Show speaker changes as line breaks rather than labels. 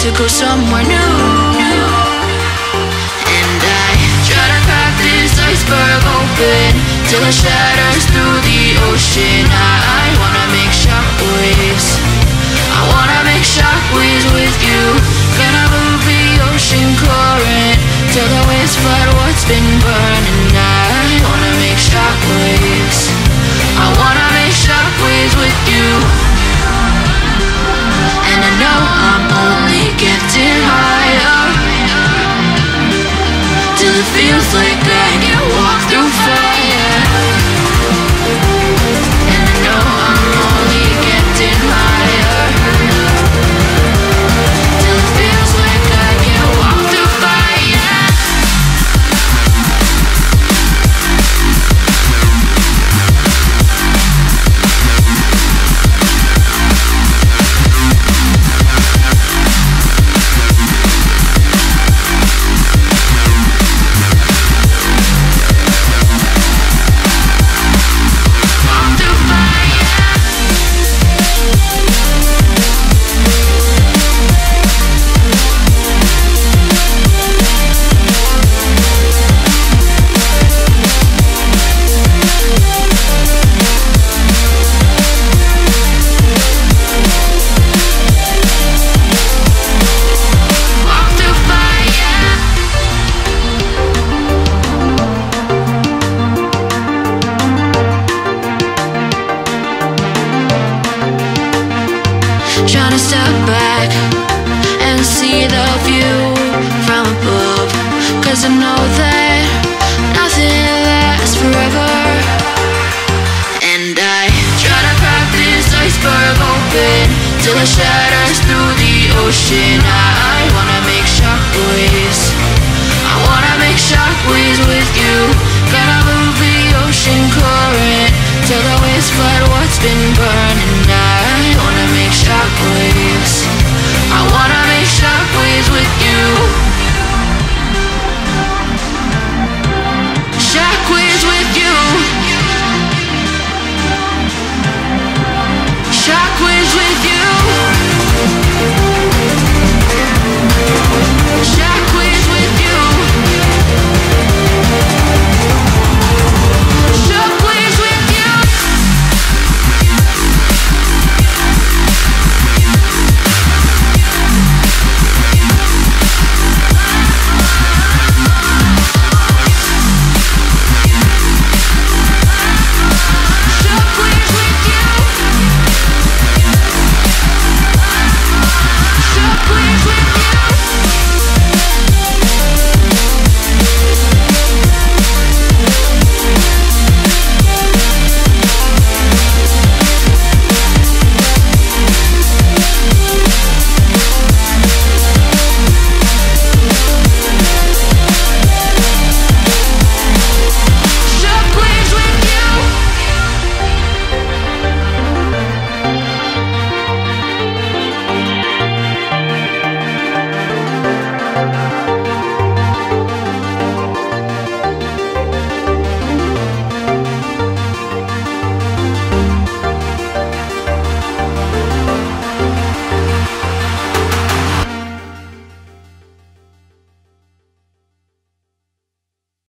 to go somewhere new. And I try to crack this iceberg open till it shatters through the ocean. I, I wanna make shockwaves. I wanna make shockwaves with you. Gonna move the ocean current till the waves flood what's been burning. Cause I know that nothing lasts forever. And I try to crack this iceberg open till it shatters through the ocean. I, I wanna make